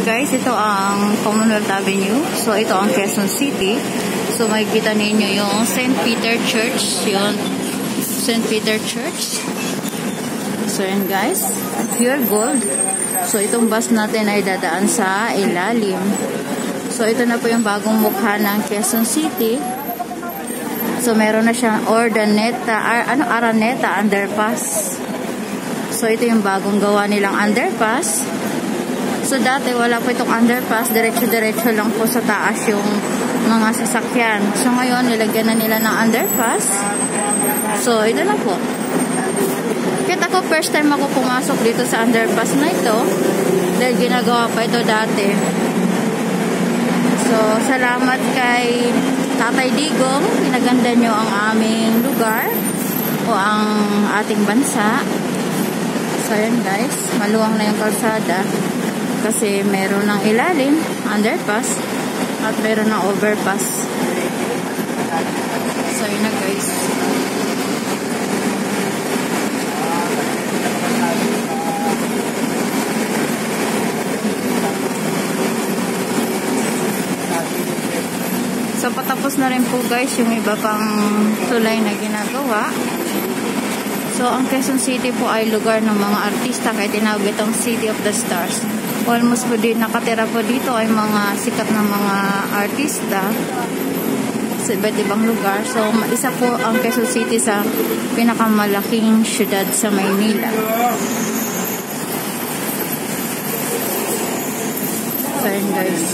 guys, ito ang Commonwealth Avenue. So, ito ang Quezon City. So, makikita ninyo yung St. Peter Church. Yun. St. Peter Church. So, yan guys. Pure gold. So, itong bus natin ay dadaan sa ilalim. So, ito na po yung bagong mukha ng Quezon City. So, meron na siyang Ordaneta, ar, ano, Araneta Underpass. So, ito yung bagong gawa nilang underpass. So dati wala po itong underpass, diretso-diretso lang po sa taas yung mga sasakyan. So ngayon nilagyan na nila ng underpass. So ito na po. Kaya ako first time ako pumasok dito sa underpass na ito dahil ginagawa pa ito dati. So salamat kay Tatay Digong, pinaganda nyo ang aming lugar o ang ating bansa. So ayan guys, maluwang na yung kalsada kasi meron ng ilalim, underpass, at meron ng overpass. So, yun na guys. So, patapos na rin po guys yung iba pang tulay na ginagawa. So, ang Quezon City po ay lugar ng mga artista kaya tinawag itong City of the Stars almost po din nakatira po dito ay mga sikat na mga artista sa iba't ibang lugar. So, isa po ang Quezon City sa pinakamalaking syudad sa Maynila. So, guys.